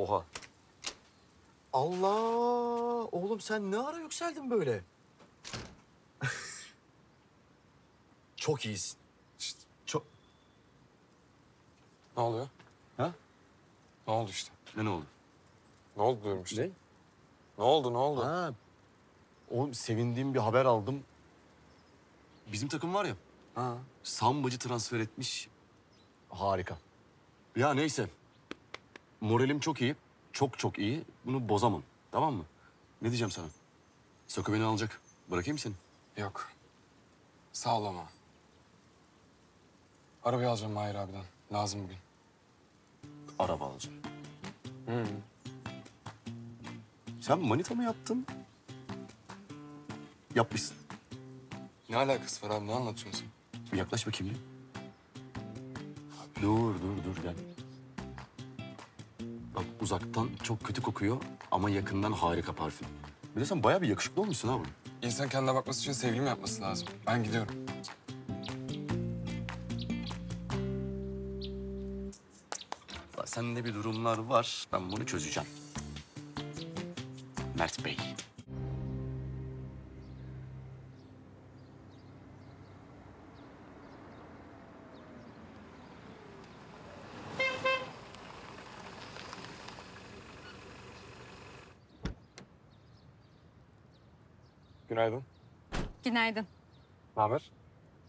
Oha. Allah! Oğlum sen ne ara yükseldin böyle? Çok iyisin. İşte Çok... ne oluyor? Ha? Ne oldu işte? Ne, ne oldu? Ne oldu diyorum işte. Ne oldu ne oldu? Ha. Oğlum sevindiğim bir haber aldım. Bizim takım var ya, Ha. Sambacı transfer etmiş. Harika. Ya neyse. Moralim çok iyi. Çok çok iyi. Bunu bozamam. Tamam mı? Ne diyeceğim sana? Soko beni alacak. Bırakayım seni. Yok. Sağ ol ama. Arabayı alacağım Mahir abiden. Lazım bugün. Araba alacağım. Hı. Sen manita mı yaptın? Yapmışsın. Ne alakası var abi ne anlatıyorsun sen? Bir yaklaş bakayım bir. Dur, dur, dur gel. Bak uzaktan çok kötü kokuyor ama yakından harika parfüm. Bir de sen bayağı bir yakışıklı olmuşsun ha. İnsan kendine bakması için sevgilim yapması lazım. Ben gidiyorum. Sende bir durumlar var. Ben bunu çözeceğim. Mert Bey. Günaydın. Günaydın. Ne haber?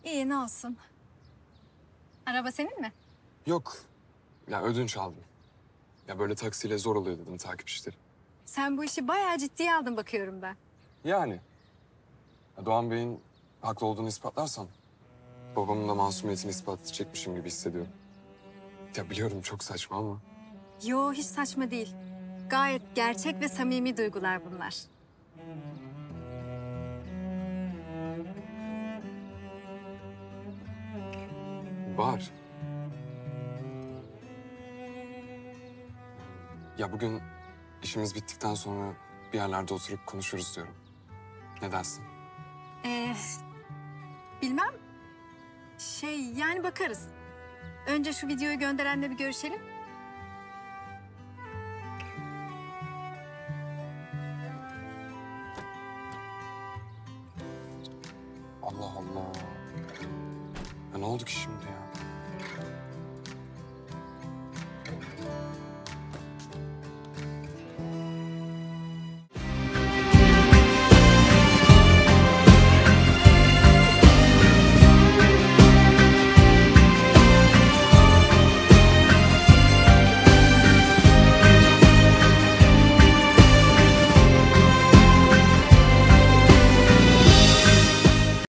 İyi ne olsun. Araba senin mi? Yok. Ya ödünç aldım. Ya böyle taksiyle zor oluyor dedim takip işleri. Sen bu işi bayağı ciddiye aldın bakıyorum ben. Yani. Ya Doğan Bey'in haklı olduğunu ispatlarsam... ...babamın da masumiyetini ispat edecekmişim gibi hissediyorum. Ya biliyorum çok saçma ama... Yo hiç saçma değil. Gayet gerçek ve samimi duygular bunlar. Bahar. Ya bugün işimiz bittikten sonra bir yerlerde oturup konuşuruz diyorum. Ne dersin? Ee, bilmem. Şey yani bakarız. Önce şu videoyu gönderenle bir görüşelim. Allah Allah. Ne oldu ki şimdi ya?